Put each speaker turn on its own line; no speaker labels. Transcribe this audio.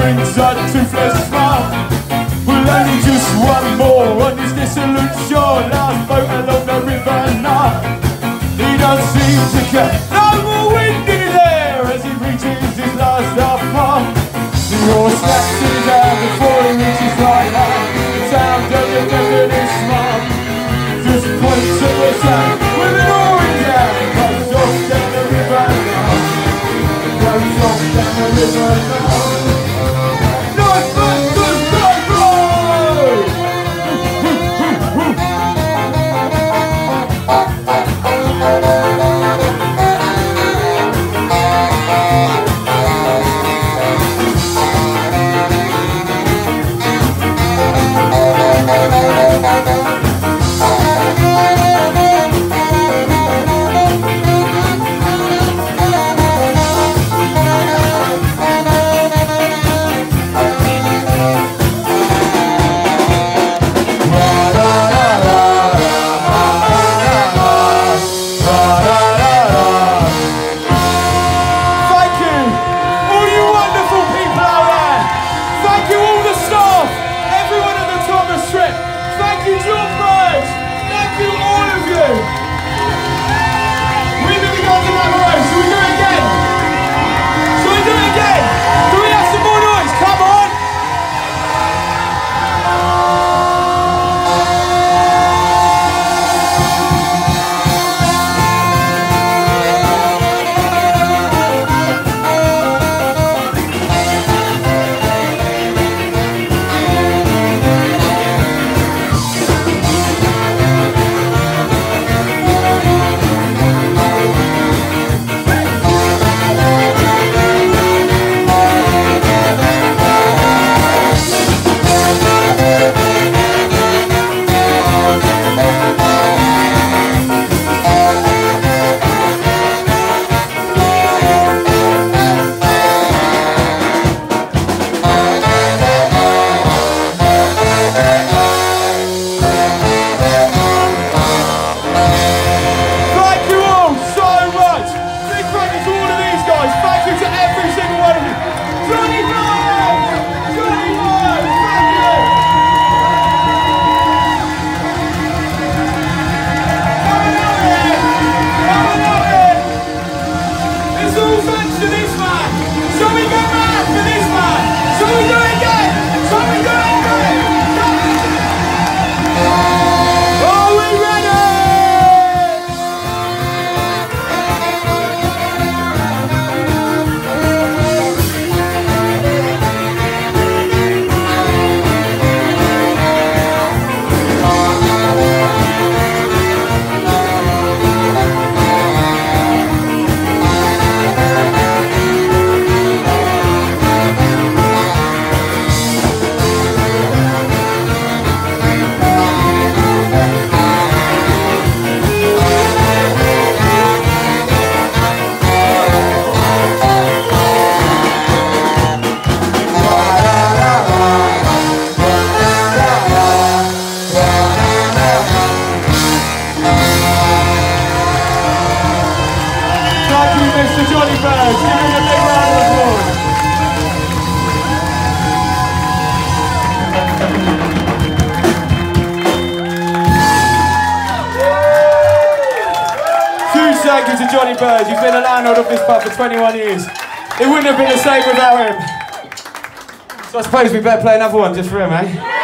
brings a toothless smile. Well, only just one more on this dissolute shore. Last boat along the river now. He doesn't seem to care. No more wind in his hair as he reaches his last half mile. The oar slaps in his hand before he reaches right hand. The town doesn't look his smile. Just points at the sand with an oar in his hand. Comes off down the river now. Comes off down the river now. Shall we Thank you, Mr. Johnny Burns. Give him a big round of applause. Thank you to Johnny Burns. He's been a landlord of this pub for 21 years. It wouldn't have been the same without him. So I suppose we better play another one just for him, eh?